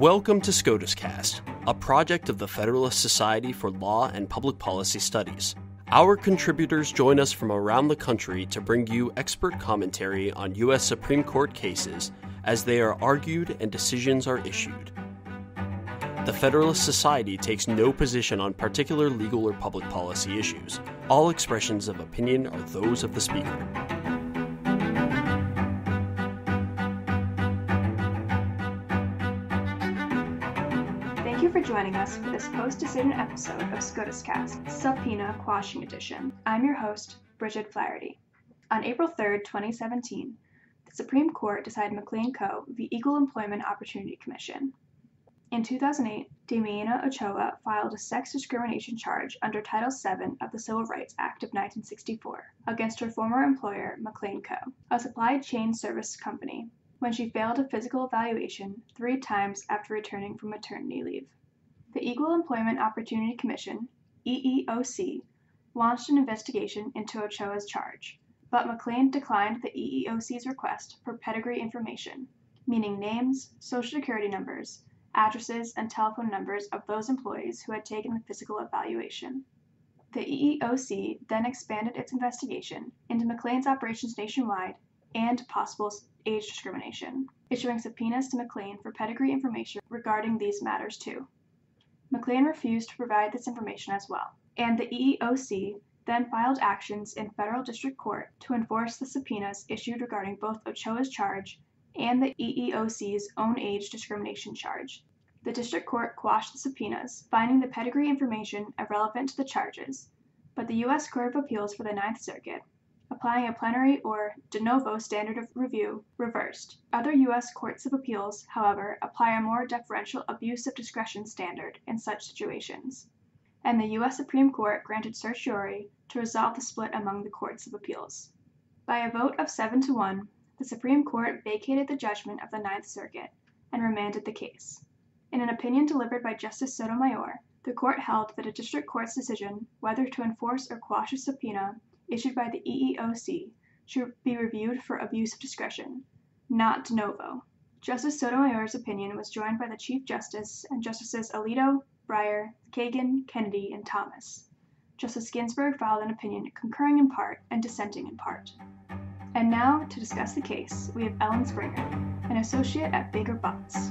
Welcome to SCOTUScast, a project of the Federalist Society for Law and Public Policy Studies. Our contributors join us from around the country to bring you expert commentary on U.S. Supreme Court cases as they are argued and decisions are issued. The Federalist Society takes no position on particular legal or public policy issues. All expressions of opinion are those of the speaker. Joining us for this post-decision episode of SCOTUS Cast, Subpoena Quashing Edition. I'm your host, Bridget Flaherty. On April 3, 2017, the Supreme Court decided McLane Co. v. Equal Employment Opportunity Commission. In 2008, Damiana Ochoa filed a sex discrimination charge under Title VII of the Civil Rights Act of 1964 against her former employer, McLane Co., a supply chain service company, when she failed a physical evaluation three times after returning from maternity leave. The Equal Employment Opportunity Commission, EEOC, launched an investigation into Ochoa's charge, but McLane declined the EEOC's request for pedigree information, meaning names, social security numbers, addresses, and telephone numbers of those employees who had taken the physical evaluation. The EEOC then expanded its investigation into McLane's operations nationwide and possible age discrimination, issuing subpoenas to McLane for pedigree information regarding these matters too. McLane refused to provide this information as well, and the EEOC then filed actions in federal district court to enforce the subpoenas issued regarding both Ochoa's charge and the EEOC's own age discrimination charge. The district court quashed the subpoenas, finding the pedigree information irrelevant to the charges, but the U.S. Court of Appeals for the Ninth Circuit applying a plenary or de novo standard of review, reversed. Other U.S. courts of appeals, however, apply a more deferential abuse of discretion standard in such situations, and the U.S. Supreme Court granted certiorari to resolve the split among the courts of appeals. By a vote of 7 to 1, the Supreme Court vacated the judgment of the Ninth Circuit and remanded the case. In an opinion delivered by Justice Sotomayor, the court held that a district court's decision whether to enforce or quash a subpoena issued by the EEOC should be reviewed for abuse of discretion, not de novo. Justice Sotomayor's opinion was joined by the Chief Justice and Justices Alito, Breyer, Kagan, Kennedy, and Thomas. Justice Ginsburg filed an opinion concurring in part and dissenting in part. And now, to discuss the case, we have Ellen Springer, an associate at Baker Botts.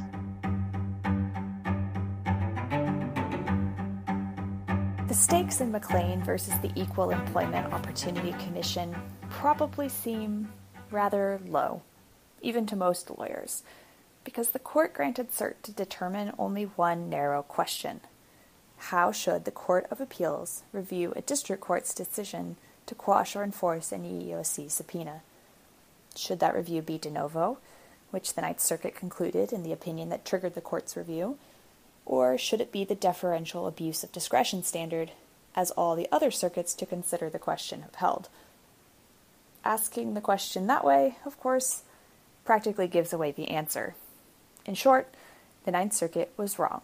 The stakes in McLane versus the Equal Employment Opportunity Commission probably seem rather low, even to most lawyers, because the court granted cert to determine only one narrow question How should the Court of Appeals review a district court's decision to quash or enforce an EEOC subpoena? Should that review be de novo, which the Ninth Circuit concluded in the opinion that triggered the court's review? Or should it be the deferential abuse of discretion standard, as all the other circuits to consider the question have held? Asking the question that way, of course, practically gives away the answer. In short, the Ninth Circuit was wrong.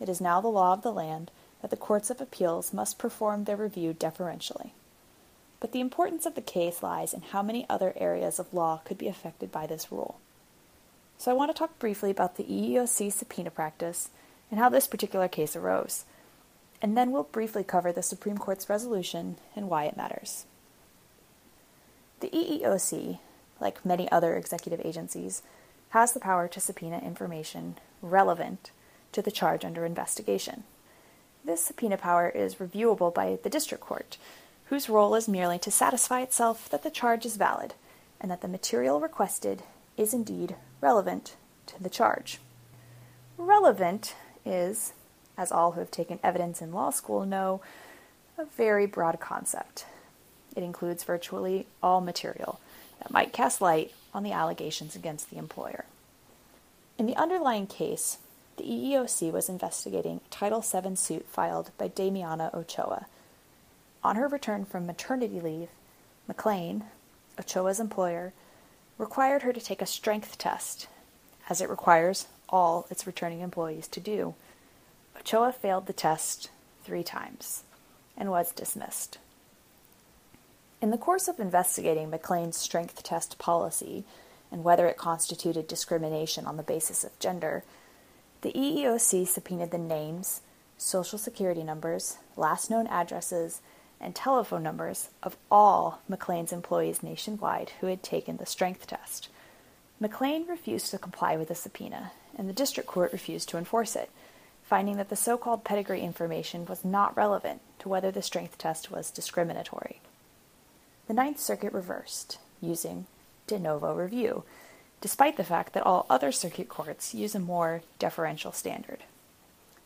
It is now the law of the land that the courts of appeals must perform their review deferentially. But the importance of the case lies in how many other areas of law could be affected by this rule. So I want to talk briefly about the EEOC subpoena practice and how this particular case arose. And then we'll briefly cover the Supreme Court's resolution and why it matters. The EEOC, like many other executive agencies, has the power to subpoena information relevant to the charge under investigation. This subpoena power is reviewable by the district court, whose role is merely to satisfy itself that the charge is valid and that the material requested is indeed relevant to the charge. Relevant is, as all who have taken evidence in law school know, a very broad concept. It includes virtually all material that might cast light on the allegations against the employer. In the underlying case, the EEOC was investigating a Title VII suit filed by Damiana Ochoa. On her return from maternity leave, McLane, Ochoa's employer, required her to take a strength test, as it requires all its returning employees to do. Ochoa failed the test three times and was dismissed. In the course of investigating McLane's strength test policy and whether it constituted discrimination on the basis of gender, The EEOC subpoenaed the names, social security numbers, last known addresses, and telephone numbers of all McLane's employees nationwide who had taken the strength test. McLane refused to comply with the subpoena, and the district court refused to enforce it, finding that the so called pedigree information was not relevant to whether the strength test was discriminatory. The Ninth Circuit reversed, using de novo review, despite the fact that all other circuit courts use a more deferential standard.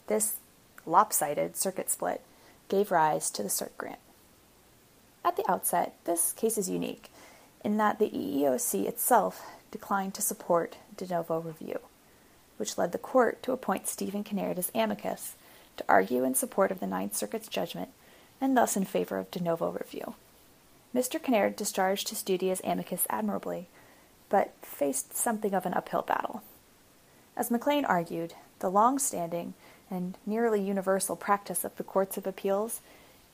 This lopsided circuit split gave rise to the cert grant. At the outset, this case is unique in that the EEOC itself declined to support de novo review, which led the court to appoint Stephen Kinnaird as amicus to argue in support of the Ninth Circuit's judgment and thus in favor of de novo review. Mr. Kinnaird discharged his duty as amicus admirably, but faced something of an uphill battle. As McLane argued, the long standing and nearly universal practice of the courts of appeals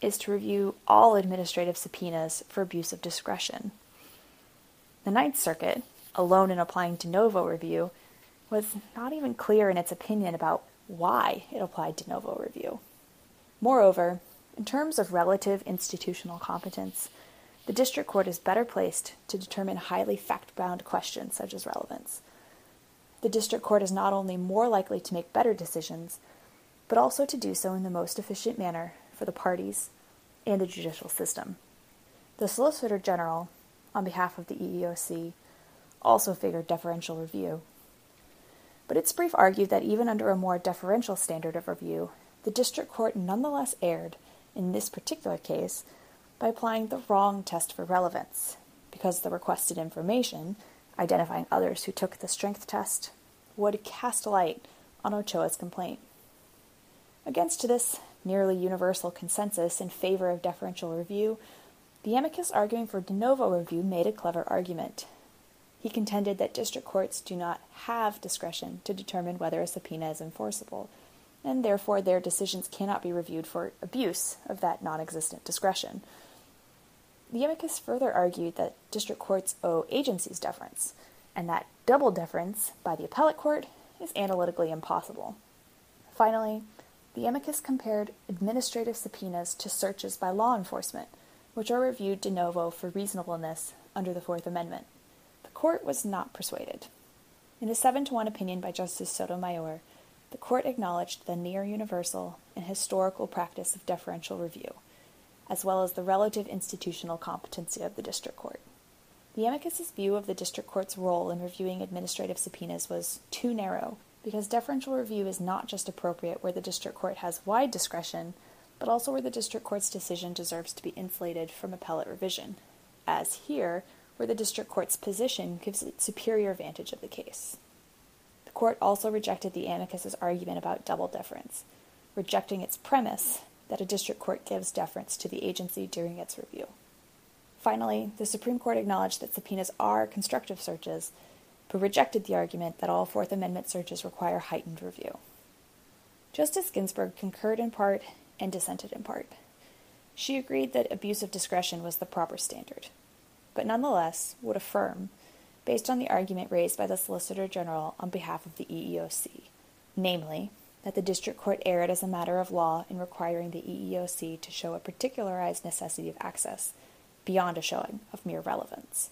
is to review all administrative subpoenas for abuse of discretion. The Ninth Circuit, alone in applying de novo review, was not even clear in its opinion about why it applied de novo review. Moreover, in terms of relative institutional competence, the district court is better placed to determine highly fact bound questions such as relevance. The district court is not only more likely to make better decisions, but also to do so in the most efficient manner for the parties and the judicial system. The Solicitor General, on behalf of the EEOC, also favored deferential review. But its brief argued that even under a more deferential standard of review, the district court nonetheless erred, in this particular case, by applying the wrong test for relevance, because the requested information, identifying others who took the strength test, would cast light on Ochoa's complaint. Against this nearly universal consensus in favor of deferential review, the amicus arguing for de novo review made a clever argument. He contended that district courts do not have discretion to determine whether a subpoena is enforceable, and therefore their decisions cannot be reviewed for abuse of that non existent discretion. The amicus further argued that district courts owe agencies deference, and that double deference by the appellate court is analytically impossible. Finally, the amicus compared administrative subpoenas to searches by law enforcement, which are reviewed de novo for reasonableness under the Fourth Amendment. Court was not persuaded. In a 7 to 1 opinion by Justice Sotomayor, the court acknowledged the near universal and historical practice of deferential review, as well as the relative institutional competency of the district court. The amicus's view of the district court's role in reviewing administrative subpoenas was too narrow because deferential review is not just appropriate where the district court has wide discretion, but also where the district court's decision deserves to be insulated from appellate revision, as here, where the district court's position gives it superior advantage of the case. The court also rejected the amicus's argument about double deference, rejecting its premise that a district court gives deference to the agency during its review. Finally, the Supreme Court acknowledged that subpoenas are constructive searches but rejected the argument that all Fourth Amendment searches require heightened review. Justice Ginsburg concurred in part and dissented in part. She agreed that abuse of discretion was the proper standard, but nonetheless would affirm, based on the argument raised by the Solicitor General on behalf of the EEOC, namely, that the District Court erred as a matter of law in requiring the EEOC to show a particularized necessity of access beyond a showing of mere relevance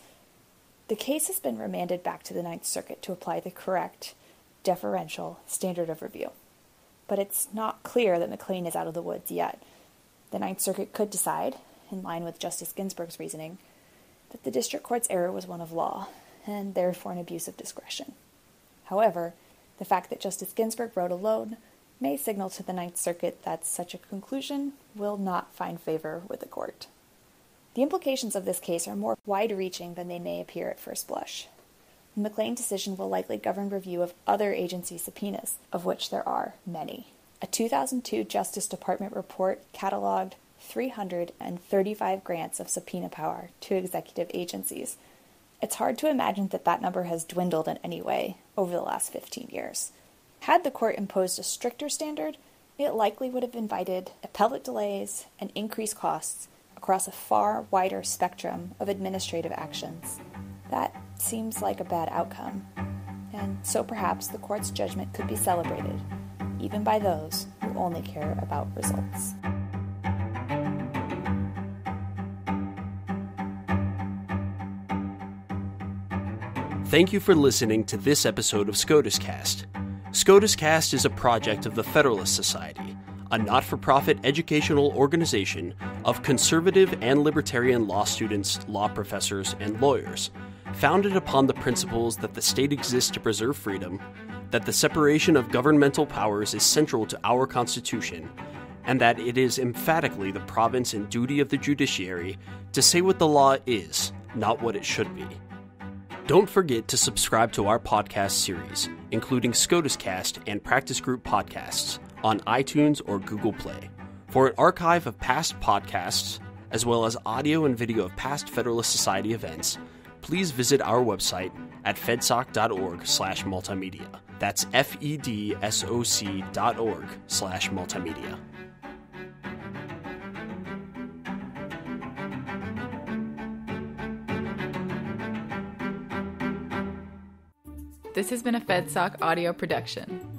the case has been remanded back to the Ninth Circuit to apply the correct, deferential standard of review. But it's not clear that McLane is out of the woods yet. The Ninth Circuit could decide, in line with Justice Ginsburg's reasoning, that the district court's error was one of law, and therefore an abuse of discretion. However, the fact that Justice Ginsburg wrote alone may signal to the Ninth Circuit that such a conclusion will not find favor with the court. The implications of this case are more wide reaching than they may appear at first blush. The McLane decision will likely govern review of other agency subpoenas, of which there are many. A 2002 Justice Department report cataloged 335 grants of subpoena power to executive agencies. It's hard to imagine that that number has dwindled in any way over the last 15 years. Had the court imposed a stricter standard, it likely would have invited appellate delays and increased costs across a far wider spectrum of administrative actions. That seems like a bad outcome. and so perhaps the court's judgment could be celebrated, even by those who only care about results. Thank you for listening to this episode of SCOTUScast. SCOTUScast is a project of the Federalist Society, a not for profit educational organization of conservative and libertarian law students, law professors, and lawyers, founded upon the principles that the state exists to preserve freedom, that the separation of governmental powers is central to our Constitution, and that it is emphatically the province and duty of the judiciary to say what the law is, not what it should be. Don't forget to subscribe to our podcast series, including SCOTUS Cast and Practice Group podcasts, on iTunes or Google Play. For an archive of past podcasts, as well as audio and video of past Federalist Society events, please visit our website at fedsoc.org slash multimedia. That's F-E-D-S-O-C dot org slash multimedia. This has been a FedSoc audio production.